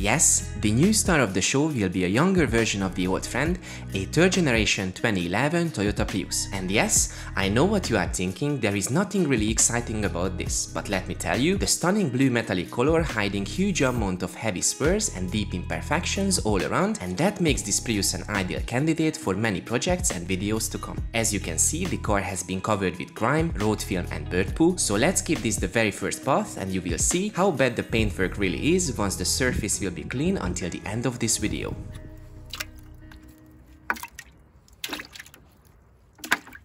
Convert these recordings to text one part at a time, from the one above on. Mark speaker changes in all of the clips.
Speaker 1: Yes, the new star of the show will be a younger version of the old friend, a third generation 2011 Toyota Prius. And yes, I know what you are thinking, there is nothing really exciting about this, but let me tell you, the stunning blue metallic color hiding huge amount of heavy spurs and deep imperfections all around, and that makes this Prius an ideal candidate for many projects and videos to come. As you can see, the car has been covered with grime, road film and bird poo, so let's give this the very first path and you will see how bad the paintwork really is once the surface will will be clean until the end of this video.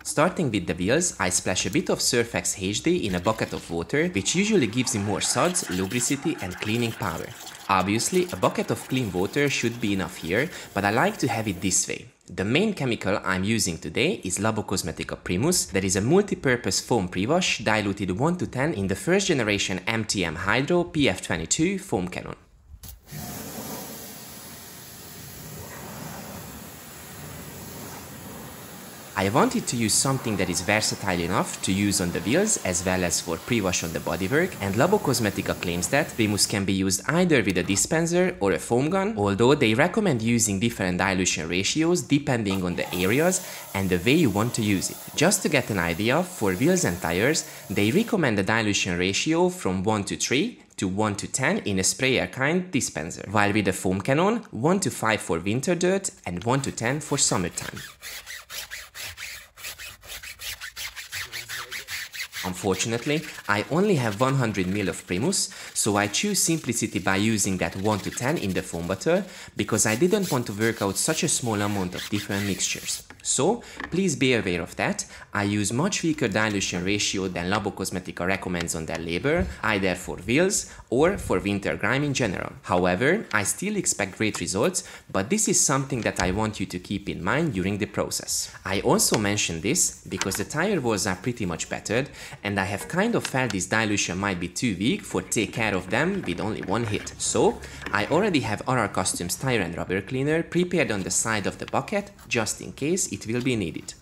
Speaker 1: Starting with the wheels, I splash a bit of Surfex HD in a bucket of water, which usually gives me more suds, lubricity and cleaning power. Obviously, a bucket of clean water should be enough here, but I like to have it this way. The main chemical I'm using today is Labo Labocosmetica Primus, that is a multi-purpose foam pre-wash diluted 1 to 10 in the first generation MTM Hydro PF22 foam cannon. I wanted to use something that is versatile enough to use on the wheels as well as for pre-wash on the bodywork and Labo Cosmetica claims that Primus can be used either with a dispenser or a foam gun, although they recommend using different dilution ratios depending on the areas and the way you want to use it. Just to get an idea, for wheels and tires, they recommend a dilution ratio from 1 to 3 to 1 to 10 in a sprayer kind dispenser, while with a foam cannon, 1 to 5 for winter dirt and 1 to 10 for summertime. Unfortunately, I only have 100 ml of Primus, so I choose simplicity by using that 1 to 10 in the foam butter, because I didn't want to work out such a small amount of different mixtures. So, please be aware of that, I use much weaker dilution ratio than Labocosmetica recommends on their label, either for wheels or for winter grime in general. However, I still expect great results, but this is something that I want you to keep in mind during the process. I also mention this because the tire walls are pretty much battered and I have kind of felt this dilution might be too weak for take care of them with only one hit. So I already have RR tire and rubber cleaner prepared on the side of the bucket just in case it will be needed.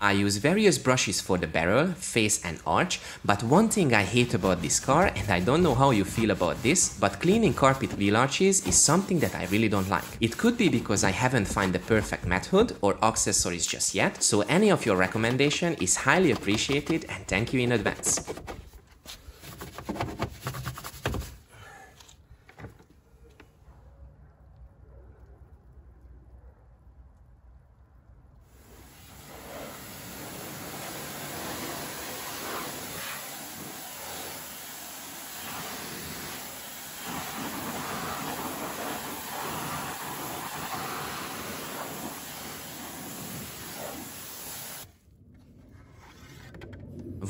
Speaker 1: I use various brushes for the barrel, face and arch, but one thing I hate about this car, and I don't know how you feel about this, but cleaning carpet wheel arches is something that I really don't like. It could be because I haven't found the perfect method or accessories just yet, so any of your recommendation is highly appreciated and thank you in advance.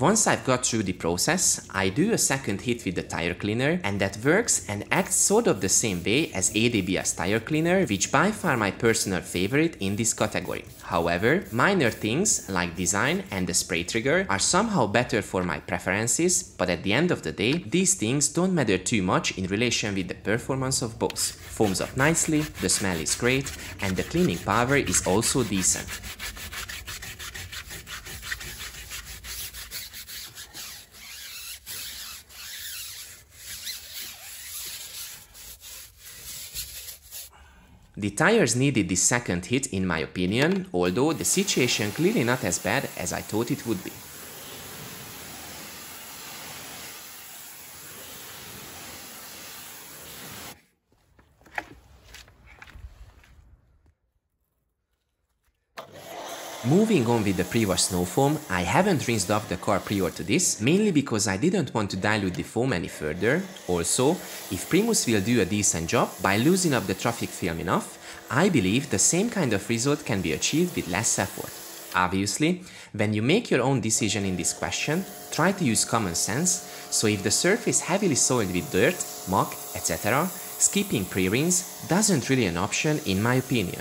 Speaker 1: Once I've got through the process, I do a second hit with the tire cleaner and that works and acts sort of the same way as ADBS tire cleaner, which by far my personal favorite in this category. However, minor things like design and the spray trigger are somehow better for my preferences, but at the end of the day, these things don't matter too much in relation with the performance of both. Foams up nicely, the smell is great, and the cleaning power is also decent. The tires needed the second hit in my opinion, although the situation clearly not as bad as I thought it would be. Moving on with the pre-wash snow foam, I haven't rinsed off the car prior to this, mainly because I didn't want to dilute the foam any further. Also, if Primus will do a decent job by loosening up the traffic film enough, I believe the same kind of result can be achieved with less effort. Obviously, when you make your own decision in this question, try to use common sense, so if the surface heavily soiled with dirt, muck, etc., skipping pre-rinse doesn't really an option in my opinion.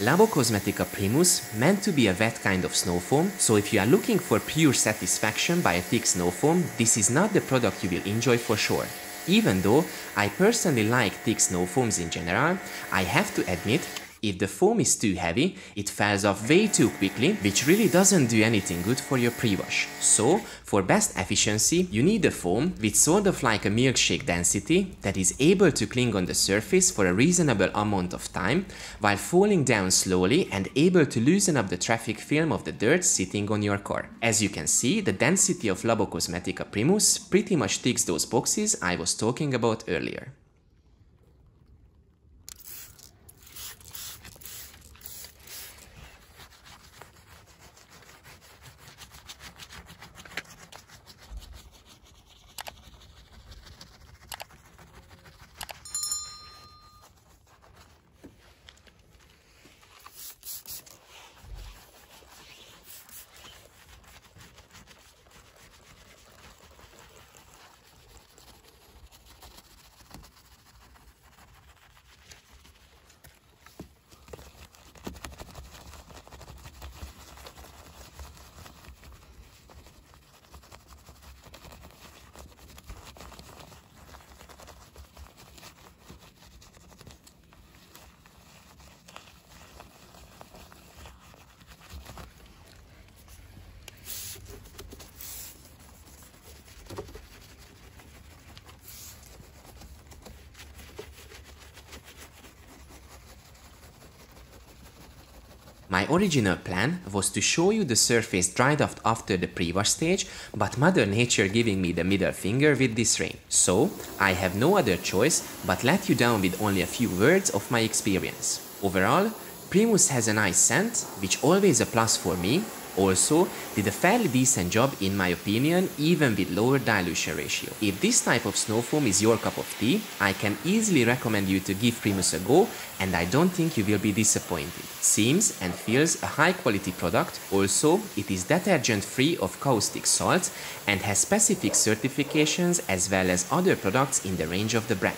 Speaker 1: Labo Cosmetica Primus meant to be a wet kind of snow foam, so if you are looking for pure satisfaction by a thick snow foam, this is not the product you will enjoy for sure. Even though I personally like thick snow foams in general, I have to admit if the foam is too heavy, it falls off way too quickly, which really doesn't do anything good for your pre-wash. So, for best efficiency, you need a foam with sort of like a milkshake density that is able to cling on the surface for a reasonable amount of time, while falling down slowly and able to loosen up the traffic film of the dirt sitting on your car. As you can see, the density of Labo Cosmetica Primus pretty much ticks those boxes I was talking about earlier. My original plan was to show you the surface dried off after the pre-wash stage, but Mother Nature giving me the middle finger with this rain. So, I have no other choice but let you down with only a few words of my experience. Overall, Primus has a nice scent, which always a plus for me, also did a fairly decent job in my opinion even with lower dilution ratio. If this type of snow foam is your cup of tea, I can easily recommend you to give Primus a go and I don't think you will be disappointed. Seems and feels a high quality product, also it is detergent free of caustic salts and has specific certifications as well as other products in the range of the brand.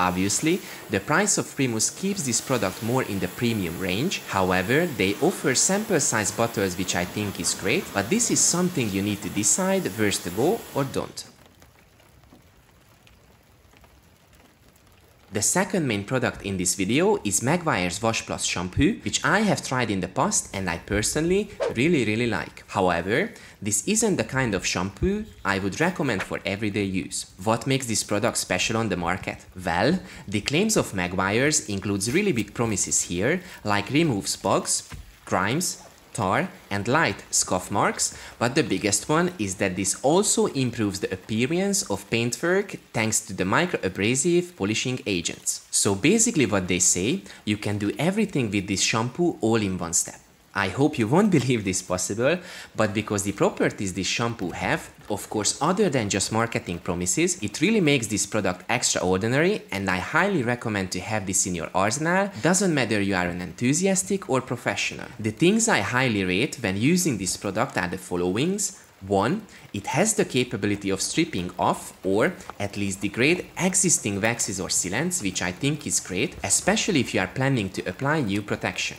Speaker 1: Obviously, the price of Primus keeps this product more in the premium range, however, they offer sample size bottles which I think is great, but this is something you need to decide to go or don't. The second main product in this video is Meguiar's Wash Plus shampoo, which I have tried in the past and I personally really really like. However, this isn't the kind of shampoo I would recommend for everyday use. What makes this product special on the market? Well, the claims of Meguiar's includes really big promises here, like removes bugs, grimes, tar and light scuff marks, but the biggest one is that this also improves the appearance of paintwork thanks to the microabrasive polishing agents. So basically what they say, you can do everything with this shampoo all in one step. I hope you won't believe this possible, but because the properties this shampoo have, of course other than just marketing promises, it really makes this product extraordinary and I highly recommend to have this in your arsenal, doesn't matter you are an enthusiastic or professional. The things I highly rate when using this product are the followings. 1. It has the capability of stripping off or at least degrade existing waxes or sealants which I think is great, especially if you are planning to apply new protection.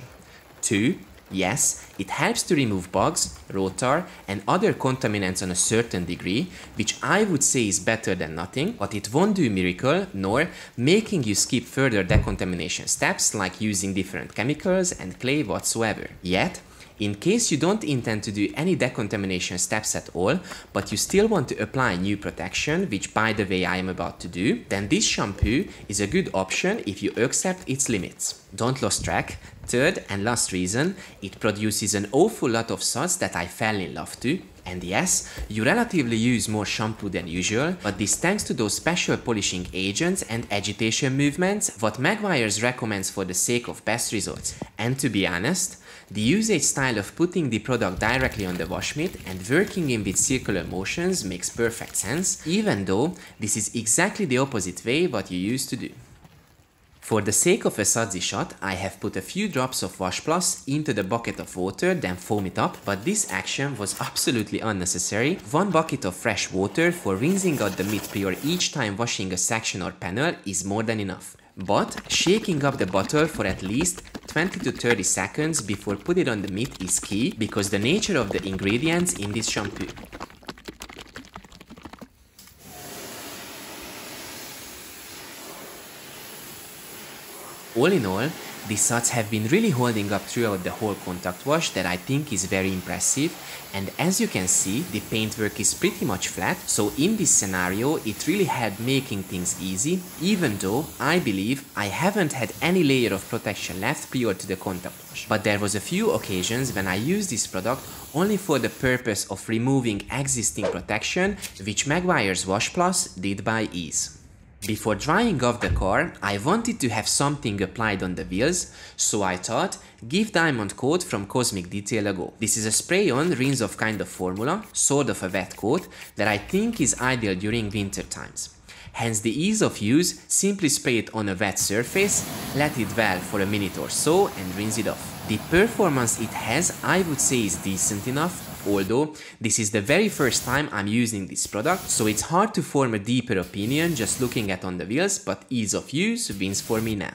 Speaker 1: 2. Yes, it helps to remove bugs, road tar and other contaminants on a certain degree, which I would say is better than nothing, but it won't do a miracle nor making you skip further decontamination steps like using different chemicals and clay whatsoever. Yet, in case you don't intend to do any decontamination steps at all, but you still want to apply new protection, which by the way I am about to do, then this shampoo is a good option if you accept its limits. Don't lose track, Third and last reason, it produces an awful lot of suds that I fell in love to. And yes, you relatively use more shampoo than usual, but this thanks to those special polishing agents and agitation movements what Meguiar's recommends for the sake of best results. And to be honest, the usage style of putting the product directly on the wash mitt and working in with circular motions makes perfect sense, even though this is exactly the opposite way what you used to do. For the sake of a sudsy shot, I have put a few drops of Wash Plus into the bucket of water, then foam it up, but this action was absolutely unnecessary. One bucket of fresh water for rinsing out the meat prior each time washing a section or panel is more than enough. But shaking up the bottle for at least 20 to 30 seconds before put it on the meat is key because the nature of the ingredients in this shampoo. All in all, these suds have been really holding up throughout the whole contact wash that I think is very impressive and as you can see the paintwork is pretty much flat so in this scenario it really helped making things easy even though I believe I haven't had any layer of protection left prior to the contact wash. But there was a few occasions when I used this product only for the purpose of removing existing protection which Meguiar's Wash Plus did by ease. Before drying off the car, I wanted to have something applied on the wheels, so I thought, give Diamond Coat from Cosmic Detail a go. This is a spray-on rinse-off kind of formula, sort of a wet coat, that I think is ideal during winter times. Hence the ease of use, simply spray it on a wet surface, let it dwell for a minute or so and rinse it off. The performance it has I would say is decent enough, although this is the very first time I'm using this product, so it's hard to form a deeper opinion just looking at on the wheels, but ease of use wins for me now.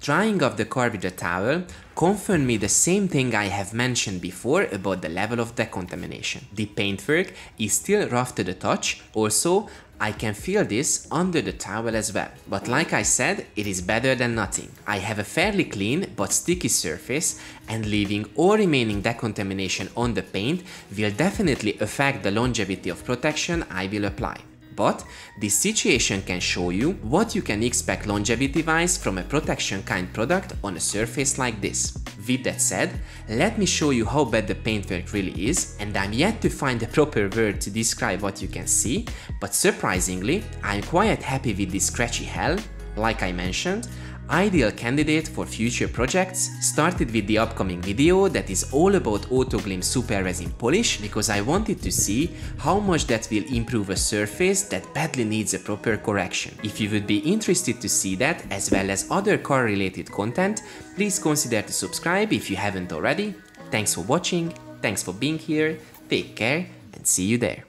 Speaker 1: Drying of the car with a towel confirmed me the same thing I have mentioned before about the level of decontamination. The paintwork is still rough to the touch, also I can feel this under the towel as well, but like I said, it is better than nothing. I have a fairly clean but sticky surface and leaving all remaining decontamination on the paint will definitely affect the longevity of protection I will apply but this situation can show you what you can expect longevity-wise from a protection kind product on a surface like this. With that said, let me show you how bad the paintwork really is, and I'm yet to find the proper word to describe what you can see, but surprisingly, I'm quite happy with this scratchy hell, like I mentioned, ideal candidate for future projects, started with the upcoming video that is all about Autoglym Super Resin Polish because I wanted to see how much that will improve a surface that badly needs a proper correction. If you would be interested to see that as well as other car related content, please consider to subscribe if you haven't already. Thanks for watching, thanks for being here, take care and see you there.